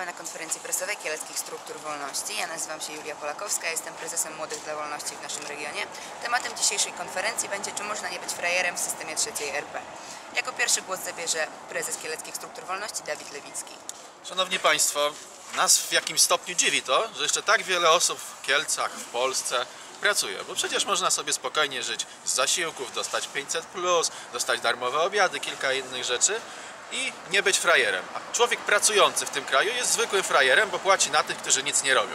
Witamy na konferencji prasowej Kieleckich Struktur Wolności. Ja nazywam się Julia Polakowska, jestem prezesem Młodych dla Wolności w naszym regionie. Tematem dzisiejszej konferencji będzie, czy można nie być frajerem w systemie trzeciej RP. Jako pierwszy głos zabierze prezes Kieleckich Struktur Wolności Dawid Lewicki. Szanowni Państwo, nas w jakimś stopniu dziwi to, że jeszcze tak wiele osób w Kielcach, w Polsce pracuje, bo przecież można sobie spokojnie żyć z zasiłków, dostać 500, dostać darmowe obiady, kilka innych rzeczy i nie być frajerem. A człowiek pracujący w tym kraju jest zwykłym frajerem, bo płaci na tych, którzy nic nie robią.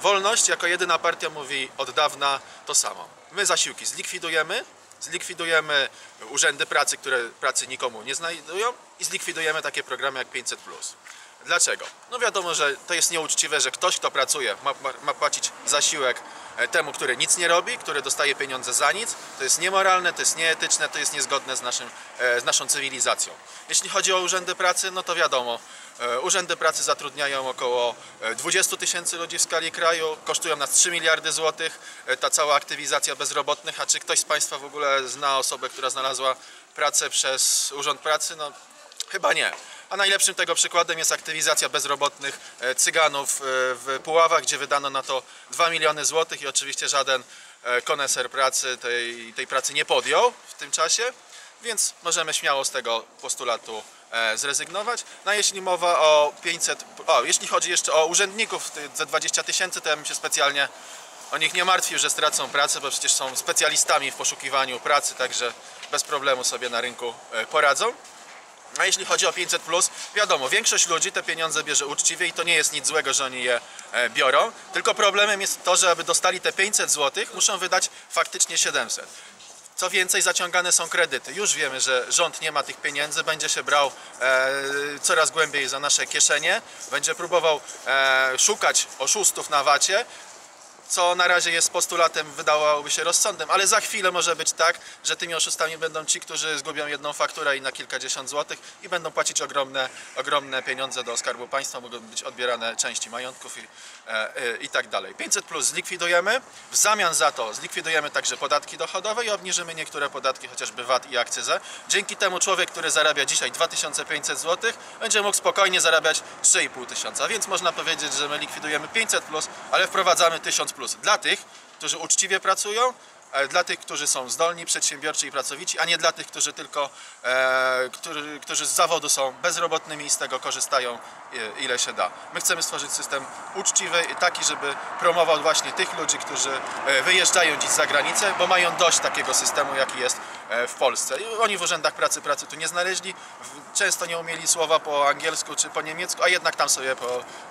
Wolność jako jedyna partia mówi od dawna to samo. My zasiłki zlikwidujemy, zlikwidujemy urzędy pracy, które pracy nikomu nie znajdują i zlikwidujemy takie programy jak 500. Dlaczego? No wiadomo, że to jest nieuczciwe, że ktoś, kto pracuje, ma, ma, ma płacić zasiłek temu, który nic nie robi, który dostaje pieniądze za nic. To jest niemoralne, to jest nieetyczne, to jest niezgodne z, naszym, e, z naszą cywilizacją. Jeśli chodzi o urzędy pracy, no to wiadomo, e, urzędy pracy zatrudniają około e, 20 tysięcy ludzi w skali kraju, kosztują nas 3 miliardy złotych, e, ta cała aktywizacja bezrobotnych, a czy ktoś z Państwa w ogóle zna osobę, która znalazła pracę przez Urząd Pracy? No Chyba nie. A najlepszym tego przykładem jest aktywizacja bezrobotnych e, cyganów e, w Puławach, gdzie wydano na to 2 miliony złotych i oczywiście żaden e, koneser pracy tej, tej pracy nie podjął w tym czasie, więc możemy śmiało z tego postulatu zrezygnować. No a jeśli mowa o 500, o jeśli chodzi jeszcze o urzędników za 20 tysięcy, to ja bym się specjalnie o nich nie martwił, że stracą pracę, bo przecież są specjalistami w poszukiwaniu pracy, także bez problemu sobie na rynku poradzą. A jeśli chodzi o 500, wiadomo, większość ludzi te pieniądze bierze uczciwie i to nie jest nic złego, że oni je e, biorą. Tylko problemem jest to, że aby dostali te 500 zł, muszą wydać faktycznie 700. Co więcej, zaciągane są kredyty. Już wiemy, że rząd nie ma tych pieniędzy, będzie się brał e, coraz głębiej za nasze kieszenie, będzie próbował e, szukać oszustów na wacie, co na razie jest postulatem, wydawałoby się rozsądem, ale za chwilę może być tak, że tymi oszustami będą ci, którzy zgubią jedną fakturę i na kilkadziesiąt złotych i będą płacić ogromne, ogromne pieniądze do Skarbu Państwa, mogą być odbierane części majątków i, e, e, i tak dalej. 500 plus zlikwidujemy, w zamian za to zlikwidujemy także podatki dochodowe i obniżymy niektóre podatki, chociażby VAT i akcyzę. Dzięki temu człowiek, który zarabia dzisiaj 2500 zł, będzie mógł spokojnie zarabiać 3500, tysiąca, więc można powiedzieć, że my likwidujemy 500 plus, ale wprowadzamy 1000 plus dla tych, którzy uczciwie pracują, e, dla tych, którzy są zdolni, przedsiębiorczy i pracowici, a nie dla tych, którzy tylko, e, którzy, którzy z zawodu są bezrobotnymi i z tego korzystają e, ile się da. My chcemy stworzyć system uczciwy, taki, żeby promował właśnie tych ludzi, którzy e, wyjeżdżają dziś za granicę, bo mają dość takiego systemu, jaki jest w Polsce. I oni w urzędach pracy pracy tu nie znaleźli, często nie umieli słowa po angielsku czy po niemiecku, a jednak tam sobie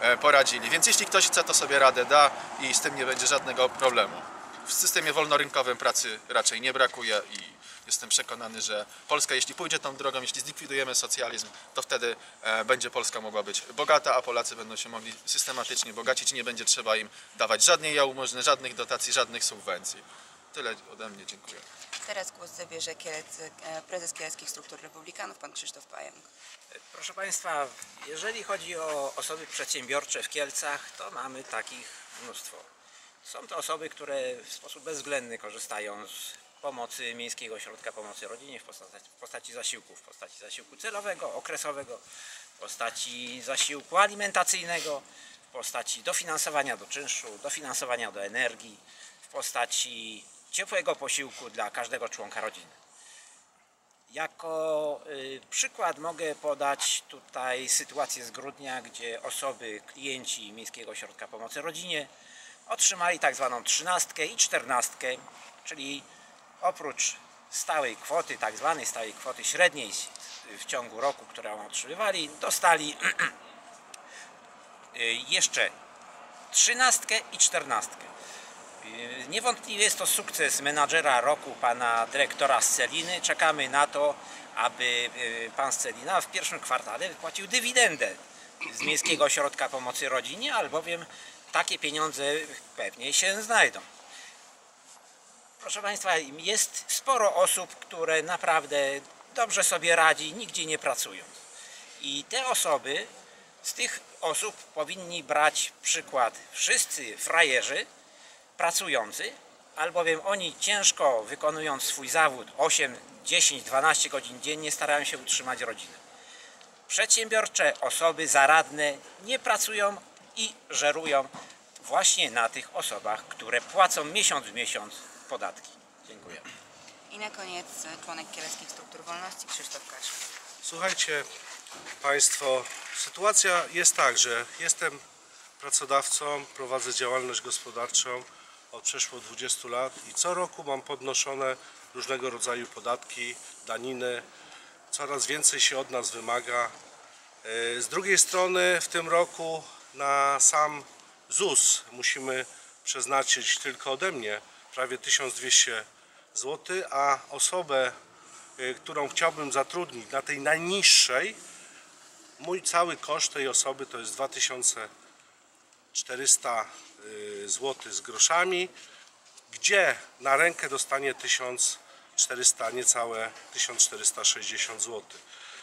e, poradzili. Więc jeśli ktoś chce, to sobie radę da i z tym nie będzie żadnego problemu. W systemie wolnorynkowym pracy raczej nie brakuje i jestem przekonany, że Polska, jeśli pójdzie tą drogą, jeśli zlikwidujemy socjalizm, to wtedy e, będzie Polska mogła być bogata, a Polacy będą się mogli systematycznie bogacić nie będzie trzeba im dawać żadnej jałmużny, żadnych dotacji, żadnych subwencji. Tyle ode mnie, dziękuję. Teraz głos zabierze Kielec, e, prezes Kieleckich Struktur Republikanów, pan Krzysztof Pająk. Proszę Państwa, jeżeli chodzi o osoby przedsiębiorcze w Kielcach, to mamy takich mnóstwo. Są to osoby, które w sposób bezwzględny korzystają z pomocy Miejskiego Ośrodka Pomocy Rodzinie w postaci, w postaci zasiłku, w postaci zasiłku celowego, okresowego, w postaci zasiłku alimentacyjnego, w postaci dofinansowania do czynszu, dofinansowania do energii, w postaci ciepłego posiłku dla każdego członka rodziny. Jako y, przykład mogę podać tutaj sytuację z grudnia, gdzie osoby, klienci Miejskiego Ośrodka Pomocy Rodzinie otrzymali tak zwaną trzynastkę i czternastkę, czyli oprócz stałej kwoty, tak zwanej stałej kwoty średniej w ciągu roku, którą otrzymywali, dostali y, jeszcze trzynastkę i czternastkę. Yy, Niewątpliwie jest to sukces menadżera roku, pana dyrektora Sceliny. Czekamy na to, aby yy, pan Scelina w pierwszym kwartale wypłacił dywidendę z Miejskiego Ośrodka Pomocy Rodzinie, albowiem takie pieniądze pewnie się znajdą. Proszę Państwa, jest sporo osób, które naprawdę dobrze sobie radzi, nigdzie nie pracują. I te osoby, z tych osób powinni brać przykład wszyscy frajerzy, pracujący, albowiem oni ciężko wykonując swój zawód 8, 10, 12 godzin dziennie starają się utrzymać rodzinę. przedsiębiorcze osoby zaradne nie pracują i żerują właśnie na tych osobach, które płacą miesiąc w miesiąc podatki. Dziękuję. I na koniec e, członek Kieleckich Struktur Wolności Krzysztof Kasz. Słuchajcie Państwo, sytuacja jest tak, że jestem pracodawcą, prowadzę działalność gospodarczą od przeszło 20 lat i co roku mam podnoszone różnego rodzaju podatki, daniny. Coraz więcej się od nas wymaga. E, Z drugiej strony w tym roku na sam ZUS musimy przeznaczyć tylko ode mnie prawie 1200 zł, a osobę, y, którą chciałbym zatrudnić na tej najniższej, mój cały koszt tej osoby to jest 2400 zł z groszami, gdzie na rękę dostanie 1400, niecałe 1460 zł.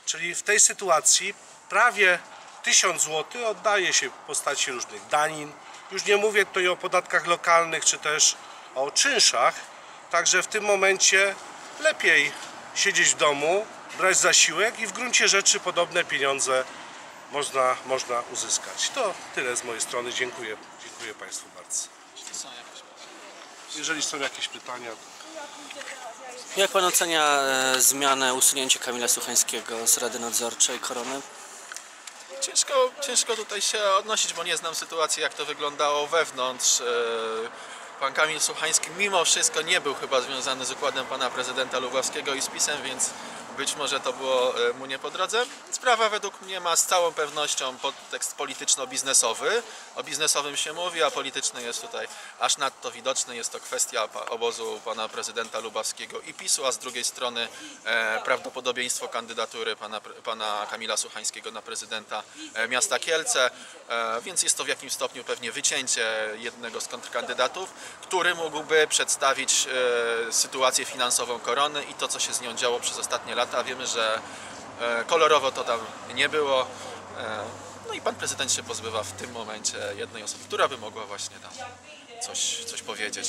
Czyli w tej sytuacji prawie 1000 zł oddaje się w postaci różnych danin. Już nie mówię tutaj o podatkach lokalnych czy też o czynszach. Także w tym momencie lepiej siedzieć w domu, brać zasiłek i w gruncie rzeczy podobne pieniądze można, można uzyskać. To tyle z mojej strony. Dziękuję. Dziękuję Państwu bardzo. Jeżeli są jakieś pytania, to... Jak pan ocenia e, zmianę, usunięcie Kamila Suchańskiego z Rady Nadzorczej Korony? Ciężko, ciężko tutaj się odnosić, bo nie znam sytuacji, jak to wyglądało wewnątrz. E, Pan Kamil Suchański mimo wszystko nie był chyba związany z układem pana prezydenta Lubawskiego i z PiSem, więc być może to było e, mu nie po drodze. Sprawa według mnie ma z całą pewnością podtekst polityczno-biznesowy. O biznesowym się mówi, a polityczny jest tutaj aż nadto widoczny. Jest to kwestia obozu pana prezydenta Lubawskiego i PiSu, a z drugiej strony e, prawdopodobieństwo kandydatury pana, pana Kamila Suchańskiego na prezydenta e, miasta Kielce, więc jest to w jakimś stopniu pewnie wycięcie jednego z kontrkandydatów, który mógłby przedstawić sytuację finansową korony i to, co się z nią działo przez ostatnie lata. Wiemy, że e, kolorowo to tam nie było. E, no i pan prezydent się pozbywa w tym momencie jednej osoby, która by mogła właśnie tam coś, coś powiedzieć.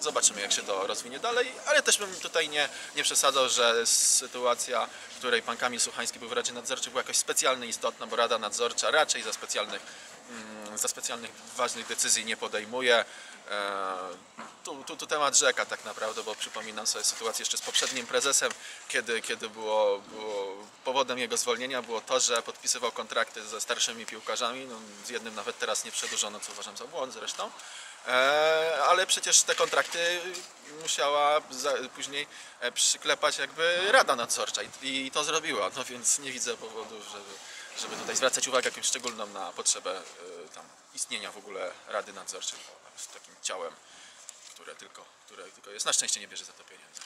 Zobaczymy, jak się to rozwinie dalej, ale też bym tutaj nie, nie przesadzał, że sytuacja, w której pan Kamil Suchański był w Radzie Nadzorczej, była jakoś specjalnie istotna, bo Rada Nadzorcza raczej za specjalnych, mm, za specjalnych ważnych decyzji nie podejmuje. E, Tu, tu, tu temat rzeka tak naprawdę, bo przypominam sobie sytuację jeszcze z poprzednim prezesem, kiedy, kiedy było, było powodem jego zwolnienia było to, że podpisywał kontrakty ze starszymi piłkarzami, no, z jednym nawet teraz nie przedłużono, co uważam za błąd zresztą. E, ale przecież te kontrakty musiała później e, przyklepać jakby Rada Nadzorcza i to zrobiła, no więc nie widzę powodu, żeby, żeby tutaj zwracać uwagę jakąś szczególną na potrzebę e, tam istnienia w ogóle Rady Nadzorczej z takim ciałem, które tylko, które tylko jest. Na szczęście nie bierze za to pieniędzy.